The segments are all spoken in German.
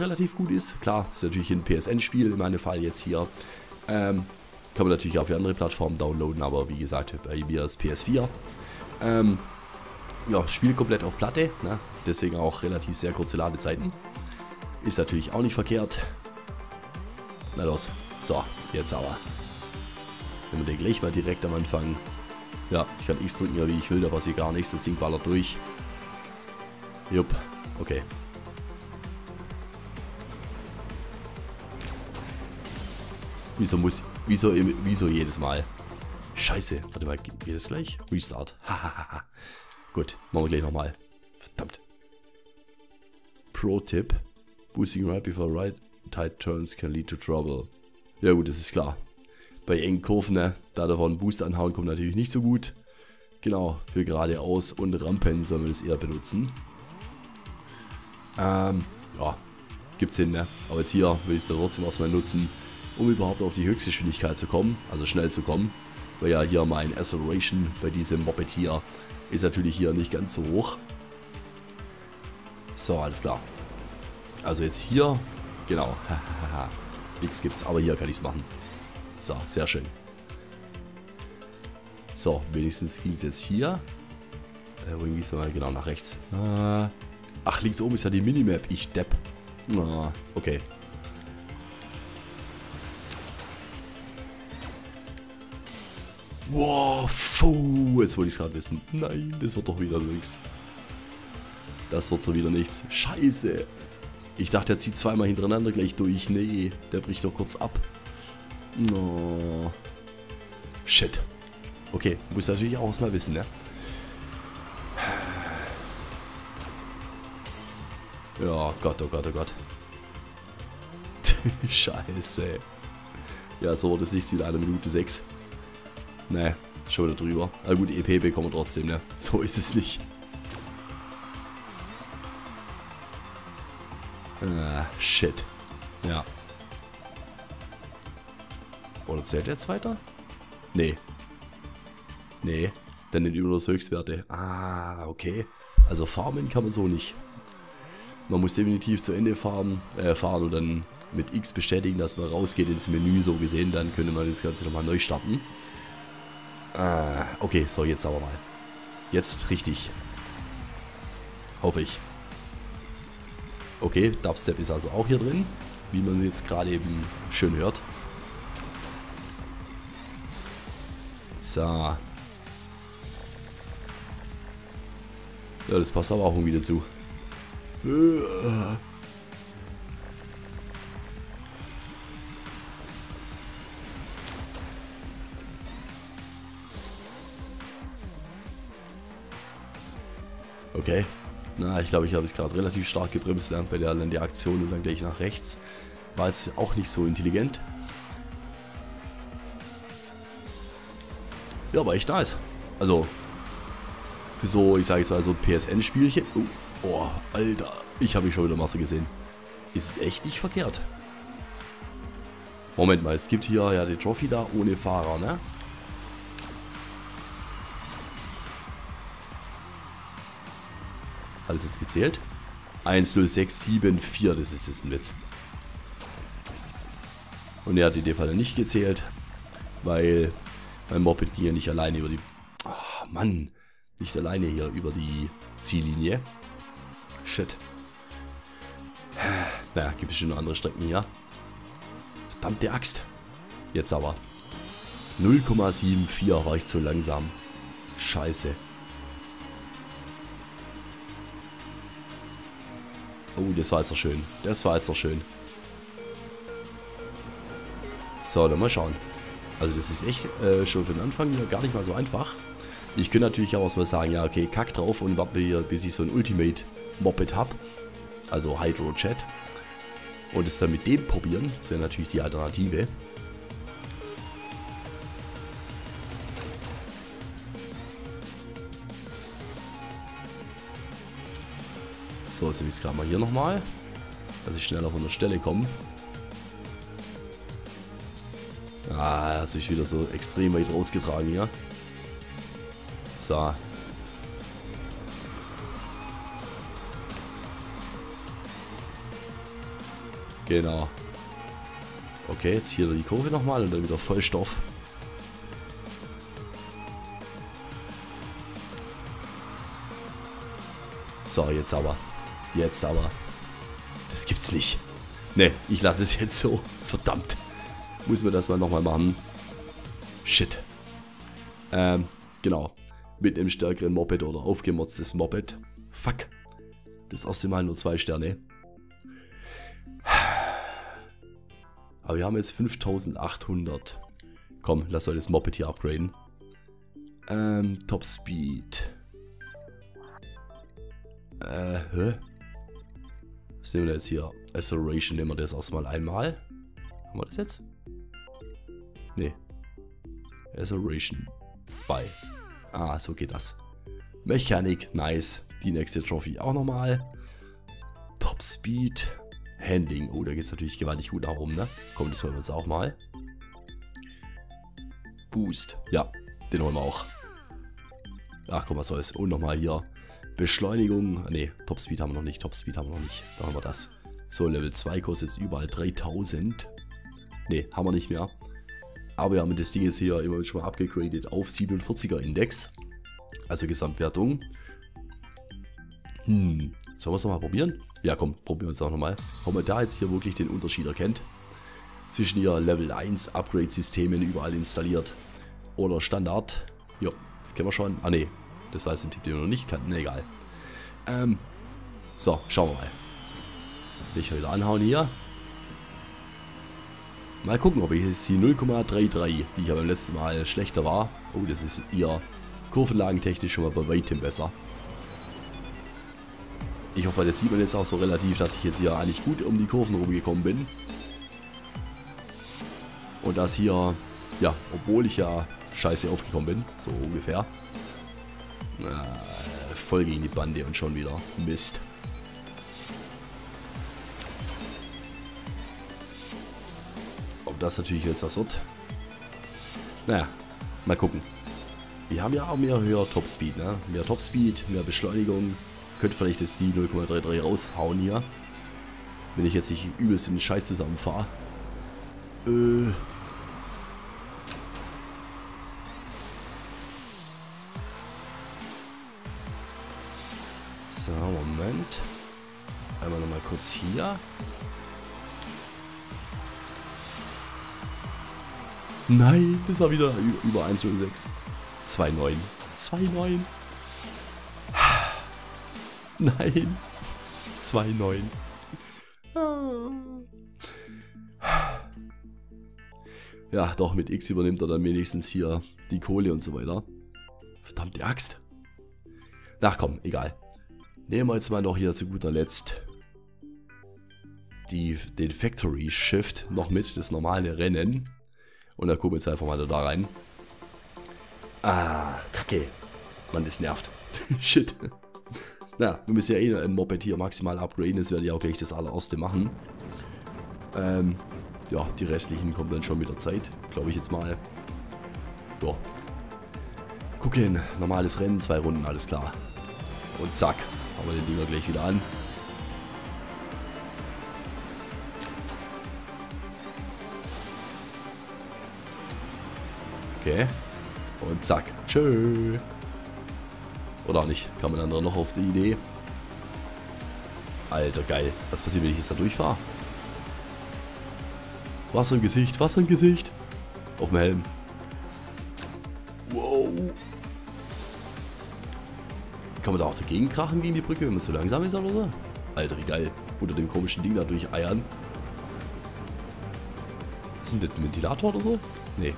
relativ gut ist. Klar, ist natürlich ein PSN-Spiel, in meinem Fall jetzt hier. Ähm, kann man natürlich auch für andere Plattformen downloaden, aber wie gesagt, bei mir ist PS4. Ähm, ja, Spiel komplett auf Platte, ne? deswegen auch relativ sehr kurze Ladezeiten. Ist natürlich auch nicht verkehrt. Na los, so, jetzt aber. Nehmen wir den gleich mal direkt am Anfang. Ja, ich kann X drücken, ja, wie ich will, da passiert gar nichts, das Ding ballert durch. Jupp, okay. Wieso muss, wieso, wieso jedes Mal? Scheiße, warte mal, geht das gleich? Restart. Hahaha. Gut, machen wir gleich nochmal. Verdammt. Pro-Tipp. Boosting right before right tight turns can lead to trouble. Ja gut, das ist klar. Bei engen Kurven, ne, da davon Boost anhauen kommt natürlich nicht so gut. Genau, für geradeaus und Rampen sollen wir das eher benutzen. Ähm, ja, gibt's hin, ne? Aber jetzt hier will ich es trotzdem erstmal nutzen, um überhaupt auf die Höchstgeschwindigkeit zu kommen, also schnell zu kommen. Weil ja hier mein Acceleration bei diesem Moped hier ist natürlich hier nicht ganz so hoch. So, alles klar. Also jetzt hier, genau. Nichts gibt's, aber hier kann ich es machen. So, sehr schön. So, wenigstens ging es jetzt hier. Äh, wohin ging es mal? Genau, nach rechts. Äh, ach, links oben ist ja die Minimap. Ich depp. Ah, okay. Wow, puh, jetzt wollte ich es gerade wissen. Nein, das wird doch wieder nichts. Das wird so wieder nichts. Scheiße. Ich dachte, er zieht zweimal hintereinander gleich durch. Nee, der bricht doch kurz ab. No. Shit. Okay, muss natürlich auch erstmal wissen, ne? Ja, Gott, oh Gott, oh Gott. Scheiße. Ja, so wird es nicht wieder eine Minute 6. Ne, schon wieder drüber. Aber gut, EP bekommen wir trotzdem, ne? So ist es nicht. Ah, shit. Ja. Oder zählt jetzt weiter? Nee. Nee. Dann den über das Höchstwerte. Ah, okay. Also farmen kann man so nicht. Man muss definitiv zu Ende fahren, äh, fahren und dann mit X bestätigen, dass man rausgeht ins Menü, so gesehen. Dann könnte man das Ganze nochmal neu starten. Ah, okay, so, jetzt aber mal. Jetzt richtig. Hoffe ich. Okay, Dubstep ist also auch hier drin, wie man jetzt gerade eben schön hört. So. Ja, das passt aber auch irgendwie dazu. Okay. Na, ich glaube, ich habe es gerade relativ stark gebremst ja, bei der, der Aktion und dann gleich nach rechts. War jetzt auch nicht so intelligent. Ja, aber echt nice. Also, für so, ich sage jetzt mal so PSN-Spielchen. Oh, oh, Alter, ich habe mich schon wieder Masse gesehen. Ist echt nicht verkehrt. Moment mal, es gibt hier ja die Trophy da ohne Fahrer, ne? Hat jetzt gezählt? 10674, das ist jetzt ein Witz. Und er hat in dem Fall nicht gezählt, weil mein Moped ging ja nicht alleine über die... Oh, Mann, nicht alleine hier über die Ziellinie. Shit. Naja, gibt es schon andere Strecken hier. Verdammte Axt. Jetzt aber. 0,74 war ich zu langsam. Scheiße. Oh, das war jetzt noch schön. Das war jetzt noch schön. So, dann mal schauen. Also das ist echt äh, schon für den Anfang gar nicht mal so einfach. Ich könnte natürlich auch mal sagen, ja okay, kack drauf und warte hier, bis ich so ein Ultimate Moped habe. Also Hydro Jet. Und es dann mit dem probieren. Das wäre natürlich die Alternative. So, jetzt es gerade mal hier nochmal. Dass ich schneller von der Stelle komme. Ah, hat sich wieder so extrem weit rausgetragen hier. So. Genau. Okay, jetzt hier die Kurve nochmal und dann wieder Vollstoff. So, jetzt aber. Jetzt aber. Das gibt's nicht. Ne, ich lasse es jetzt so. Verdammt. Muss mir das mal nochmal machen. Shit. Ähm, genau. Mit einem stärkeren Moped oder aufgemotztes Moped. Fuck. Das erste Mal nur zwei Sterne. Aber wir haben jetzt 5800. Komm, lass mal das Moped hier upgraden. Ähm, Top Speed. Äh, hä? Was nehmen wir jetzt hier? Acceleration nehmen wir das erstmal einmal. Haben wir das jetzt? Nee. Acceleration. Bei. Ah, so geht das. Mechanik, nice. Die nächste Trophy auch nochmal. Top Speed. Handling. Oh, da geht es natürlich gewaltig gut nach oben, ne? Komm, das holen wir uns auch mal. Boost. Ja, den holen wir auch. Ach komm, was soll's. Und nochmal hier Beschleunigung. Ne, Topspeed haben wir noch nicht. Topspeed haben wir noch nicht. Da haben wir das. So, Level 2 kostet jetzt überall 3000. Ne, haben wir nicht mehr. Aber wir haben das Ding jetzt hier immer schon mal abgegradet auf 47er Index. Also Gesamtwertung. Hm, sollen wir es nochmal probieren? Ja komm, probieren wir es auch nochmal. Ob man da jetzt hier wirklich den Unterschied erkennt. Zwischen hier Level 1 Upgrade-Systemen überall installiert. Oder Standard. Ja, das kennen wir schon. Ah ne, das war jetzt ein Tipp, den wir noch nicht kannten. Egal. Ähm, so, schauen wir mal. Will ich wieder anhauen hier. Mal gucken, ob ich jetzt die 0,33, die ich ja beim letzten Mal schlechter war. Oh, das ist ihr kurvenlagentechnisch schon mal bei weitem besser. Ich hoffe, das sieht man jetzt auch so relativ, dass ich jetzt hier eigentlich gut um die Kurven rumgekommen bin. Und das hier, ja, obwohl ich ja scheiße aufgekommen bin, so ungefähr, äh, voll gegen die Bande und schon wieder. Mist. Ob das natürlich jetzt was wird? Naja, mal gucken. Wir haben ja auch mehr höher Topspeed, ne? Mehr Topspeed, mehr Beschleunigung. Könnte vielleicht das die 0,33 raushauen hier. Wenn ich jetzt nicht übelst in den Scheiß zusammenfahre. Äh, So, Moment. Einmal nochmal kurz hier. Nein, das war wieder über 1,06. 2,9. 2,9. Nein. 2,9. Ja, doch, mit X übernimmt er dann wenigstens hier die Kohle und so weiter. Verdammte Axt. Ach komm, egal. Nehmen wir jetzt mal noch hier zu guter Letzt die, den Factory Shift noch mit, das normale Rennen. Und dann gucken wir jetzt einfach mal da rein. Ah, kacke. Mann, das nervt. Shit. Na, wir müssen ja eh ein Moped hier maximal upgraden. Das werde ich auch gleich das allererste machen. Ähm, ja, die restlichen kommen dann schon mit der Zeit. Glaube ich jetzt mal. Ja. Gucken, normales Rennen, zwei Runden, alles klar. Und zack, haben wir den Dinger gleich wieder an. Okay. Und zack. Tschö. Oder auch nicht. Kam ein anderer noch auf die Idee. Alter, geil. Was passiert, wenn ich jetzt da durchfahre? Wasser im Gesicht, Wasser im Gesicht. Auf dem Helm. Wow. Kann man da auch dagegen krachen gegen die Brücke, wenn man zu langsam ist oder so? Alter, wie geil. Unter dem komischen Ding da durcheiern. Was ist denn das, ein Ventilator oder so? Nee.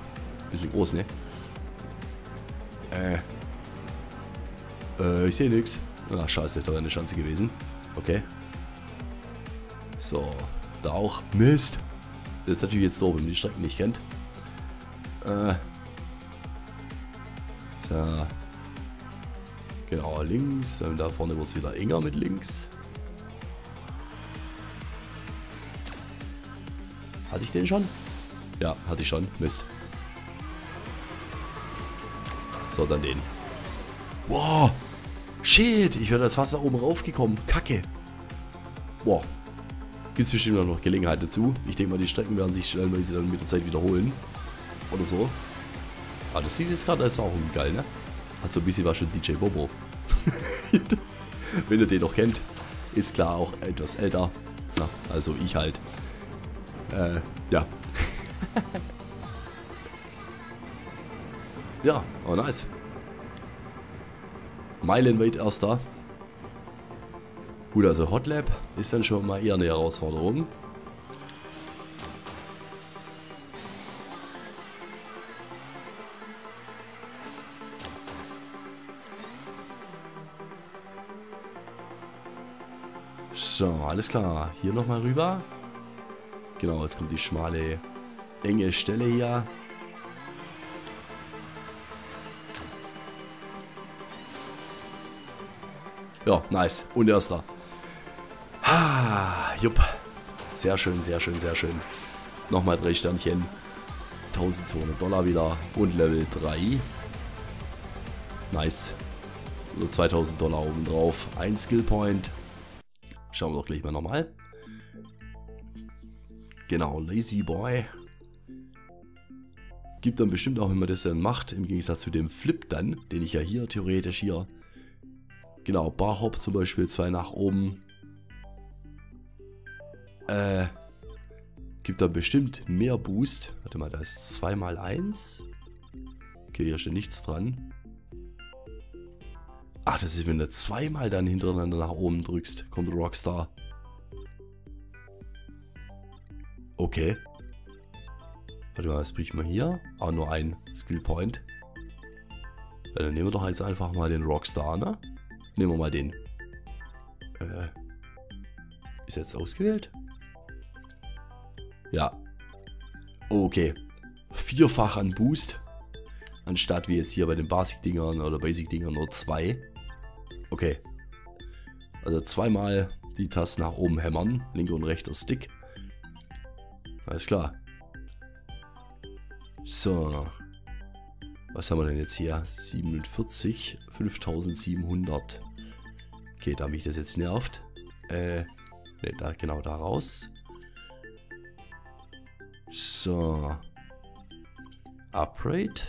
Bisschen groß, ne? Äh. Äh, ich sehe nichts. Ah, scheiße, da wäre eine Chance gewesen. Okay. So, da auch. Mist. Das ist natürlich jetzt doof, wenn man die Strecken nicht kennt. Äh. So. Genau, links. Dann da vorne wird es wieder enger mit links. Hatte ich den schon? Ja, hatte ich schon. Mist. So, dann den. Wow. Shit, ich wäre das da oben raufgekommen. Kacke. Wow. Gibt es bestimmt noch Gelegenheit dazu. Ich denke mal, die Strecken werden sich stellenweise dann mit der Zeit wiederholen. Oder so. Aber das Lied ist gerade auch geil, ne? Hat so ein bisschen was schon DJ Bobo. Wenn ihr den noch kennt. Ist klar auch etwas älter. Na, also ich halt. Äh, ja. ja, oh nice. Meilenweit erster. Gut, also Hot Lab ist dann schon mal eher eine Herausforderung. So, alles klar. Hier nochmal rüber. Genau, jetzt kommt die schmale, enge Stelle hier. Ja, nice. Und erster. Ah, jupp. Sehr schön, sehr schön, sehr schön. Nochmal drei Sternchen. 1200 Dollar wieder. Und Level 3. Nice. So 2000 Dollar oben drauf. Ein Skill Point. Schauen wir doch gleich mal nochmal. Genau, Lazy Boy. Gibt dann bestimmt auch, wenn man das dann macht, im Gegensatz zu dem Flip dann, den ich ja hier theoretisch hier Genau, Barhop zum Beispiel, zwei nach oben. Äh, gibt da bestimmt mehr Boost. Warte mal, da ist 2 mal 1. Okay, hier steht nichts dran. Ach, das ist, wenn du zweimal dann hintereinander nach oben drückst, kommt Rockstar. Okay. Warte mal, was bricht man hier? Ah, nur ein Skill Point. Ja, dann nehmen wir doch jetzt einfach mal den Rockstar, ne? Nehmen wir mal den. Äh, ist jetzt ausgewählt? Ja. Okay. Vierfach an Boost. Anstatt wie jetzt hier bei den Basic-Dingern oder Basic-Dingern nur zwei. Okay. Also zweimal die Tasten nach oben hämmern. Linker und rechter Stick. Alles klar. So. Was haben wir denn jetzt hier? 47, 5700. Okay, da mich das jetzt nervt. Äh, ne, da, genau da raus. So. Upgrade.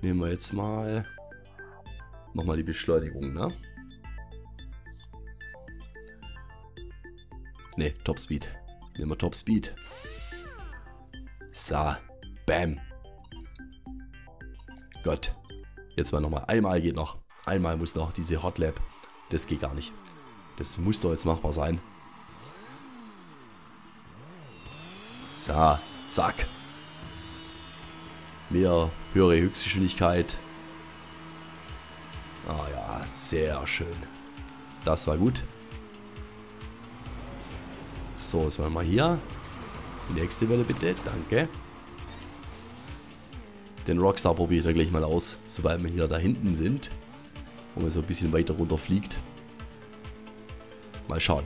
Nehmen wir jetzt mal nochmal die Beschleunigung, ne? Ne, Top Speed. Nehmen wir Top Speed. So. Bam. Gott. Jetzt mal nochmal. Einmal geht noch. Einmal muss noch diese Hot Lab. Das geht gar nicht. Das muss doch jetzt machbar sein. So, zack. Mehr höhere Höchstgeschwindigkeit. Sehr schön. Das war gut. So, jetzt machen wir hier. Die nächste Welle bitte. Danke. Den Rockstar probiere ich dann gleich mal aus, sobald wir hier da hinten sind. Wo man so ein bisschen weiter runter fliegt. Mal schauen.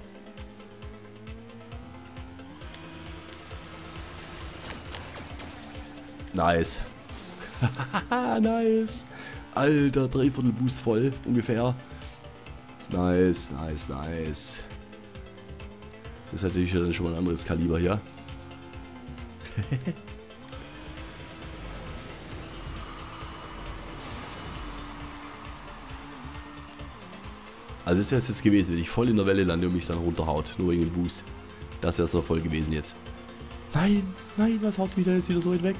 Nice. nice. Alter, Dreiviertel Boost voll ungefähr. Nice, nice, nice. Das ist natürlich dann schon mal ein anderes Kaliber hier. Also das wäre es jetzt gewesen, wenn ich voll in der Welle lande und mich dann runterhaut, nur wegen dem Boost. Das wäre es noch voll gewesen jetzt. Nein, nein, was haut mich da jetzt wieder so weit weg?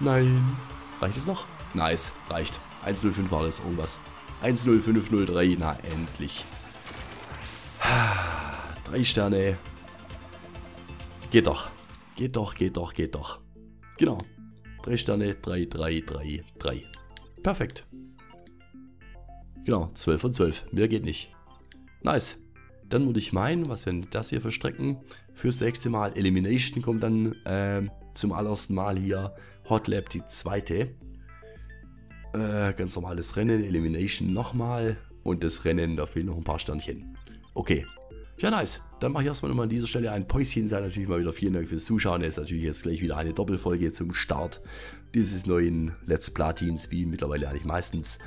Nein. Reicht es noch? Nice, reicht. 1.05 war das, irgendwas. 1.0503, na endlich. Drei Sterne. Geht doch. Geht doch, geht doch, geht doch. Genau. Drei Sterne, 3, 3, 3, 3. Perfekt. Genau, 12 von 12. Mehr geht nicht. Nice. Dann würde ich meinen, was werden das hier für Strecken? Fürs nächste Mal Elimination kommt dann äh, zum allerersten Mal hier. Hot Lab die zweite. Äh, ganz normales Rennen, Elimination nochmal. Und das Rennen, da fehlen noch ein paar Sternchen. Okay. Ja, nice. Dann mache ich erstmal nochmal an dieser Stelle ein Päuschen. Sei natürlich mal wieder vielen Dank fürs Zuschauen. Jetzt natürlich jetzt gleich wieder eine Doppelfolge zum Start dieses neuen Let's Platins, wie mittlerweile eigentlich meistens.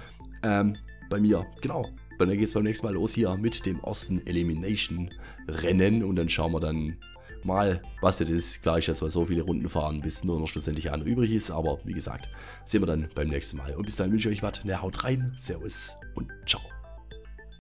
Ähm, bei mir. Genau. dann geht es beim nächsten Mal los hier mit dem ersten Elimination-Rennen und dann schauen wir dann mal, was das ist. Klar, ich jetzt mal so viele Runden fahren, bis nur noch schlussendlich einer übrig ist, aber wie gesagt, sehen wir dann beim nächsten Mal. Und bis dann wünsche ich euch was. Ne, haut rein, Servus und ciao.